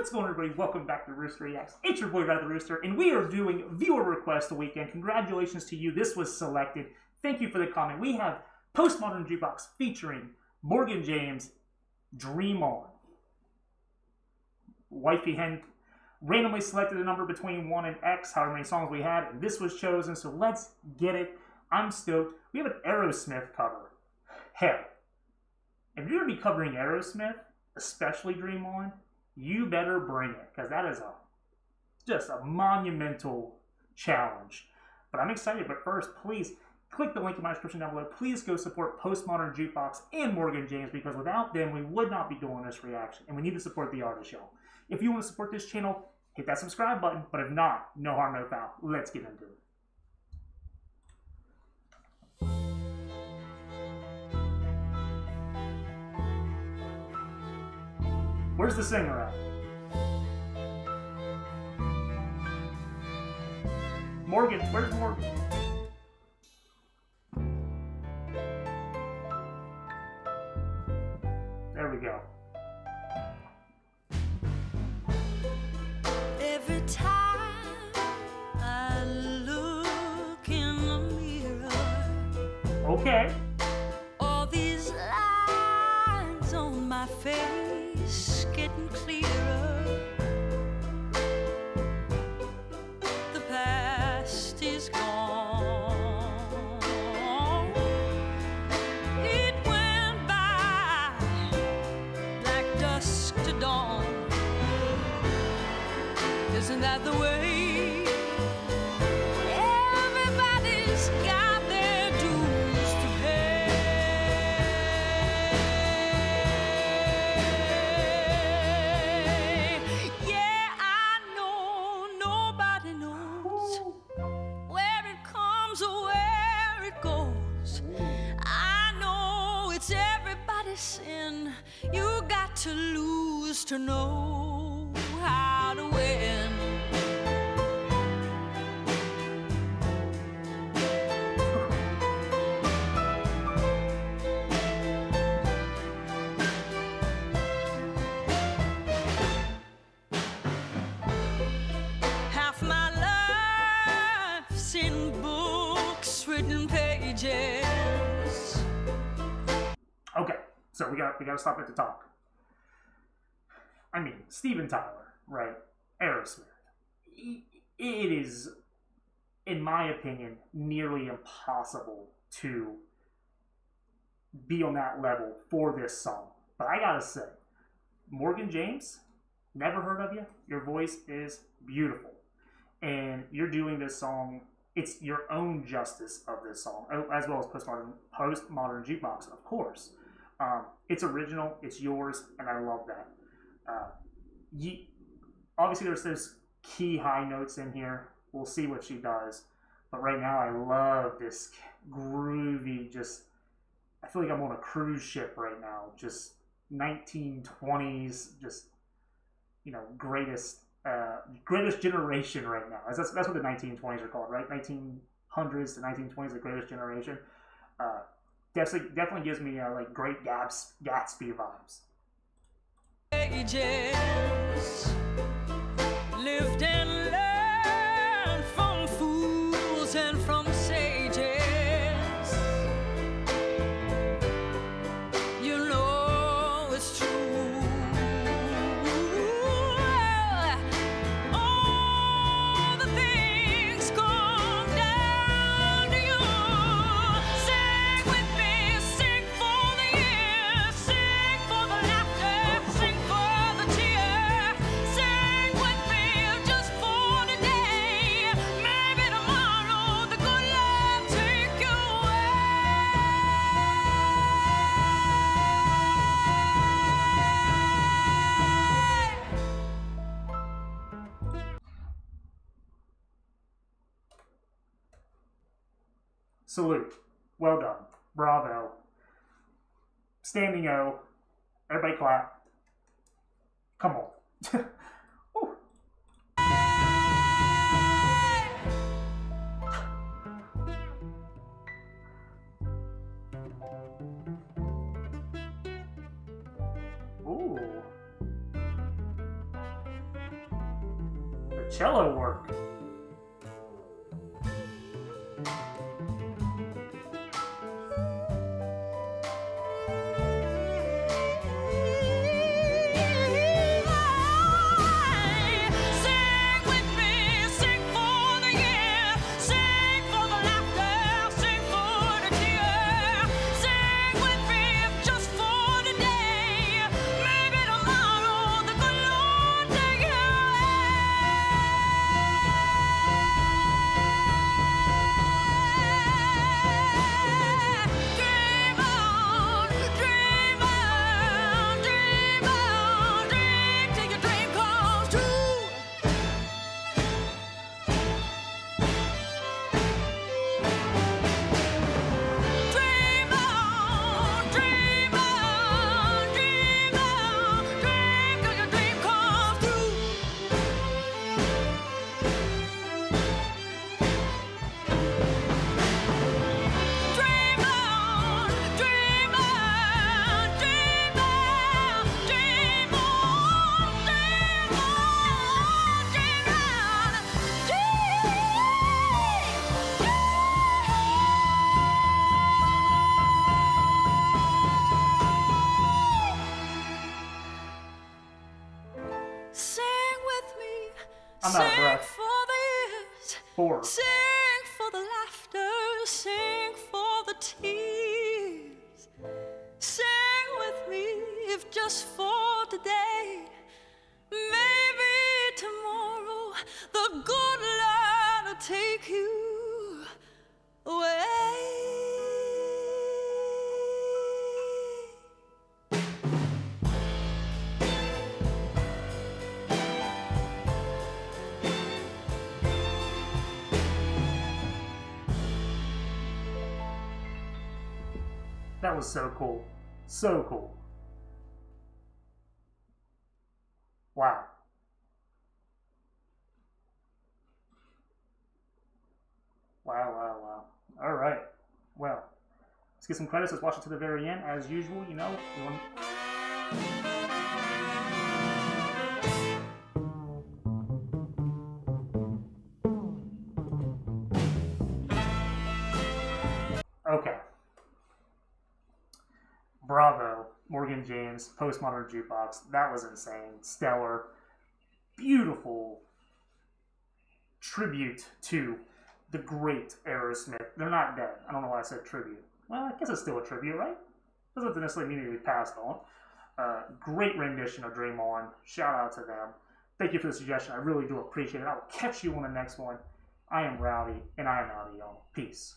What's going on, everybody? Welcome back to Rooster Reacts. It's your boy, Red the Rooster, and we are doing Viewer Request Weekend. Congratulations to you. This was selected. Thank you for the comment. We have Postmodern Jukebox featuring Morgan James, Dream On. Wifey Hen randomly selected a number between 1 and X, however many songs we had, and this was chosen, so let's get it. I'm stoked. We have an Aerosmith cover. Hell, if you're going to be covering Aerosmith, especially Dream On, you better bring it because that is a just a monumental challenge. But I'm excited. But first, please click the link in my description down below. Please go support Postmodern Jukebox and Morgan James because without them, we would not be doing this reaction. And we need to support the artist, y'all. If you want to support this channel, hit that subscribe button. But if not, no harm, no foul. Let's get into it. Where's the singer at? Morgan, where's Morgan? There we go. Every time I look in the mirror, Okay. Isn't that the way? Everybody's got their dues to pay. Yeah, I know nobody knows where it comes or where it goes. I know it's everybody's sin. You got to lose to know Okay. So we got we got to stop at the top. I mean, Steven Tyler, right? Aerosmith. It is, in my opinion, nearly impossible to be on that level for this song. But I gotta say, Morgan James, never heard of you. Your voice is beautiful, and you're doing this song. It's your own justice of this song, oh, as well as postmodern postmodern jukebox, of course. Um, it's original, it's yours, and I love that. Uh, you, obviously, there's those key high notes in here. We'll see what she does, but right now, I love this groovy. Just, I feel like I'm on a cruise ship right now. Just 1920s, just you know, greatest uh, greatest generation right now. That's that's what the 1920s are called, right? 1900s to 1920s, the greatest generation. Uh, definitely definitely gives me uh, like great Gaps Gatsby vibes. ages lived and learned from fools and from Salute. Well done. Bravo. Standing O. Everybody clap. Come on. Cello work. I'm out of sing breath. for the years. Four. Sing for the laughter, sing for the tears. Sing with me, if just for today. That was so cool. So cool. Wow. Wow, wow, wow. All right. Well, let's get some credits. Let's watch it to the very end. As usual, you know, we want... Okay. Bravo, Morgan James, Postmodern Jukebox. That was insane. Stellar. Beautiful tribute to the great Aerosmith. They're not dead. I don't know why I said tribute. Well, I guess it's still a tribute, right? Doesn't necessarily mean to be passed on. Uh, great rendition of Dream On. Shout out to them. Thank you for the suggestion. I really do appreciate it. I will catch you on the next one. I am Rowdy, and I am out of y'all. Peace.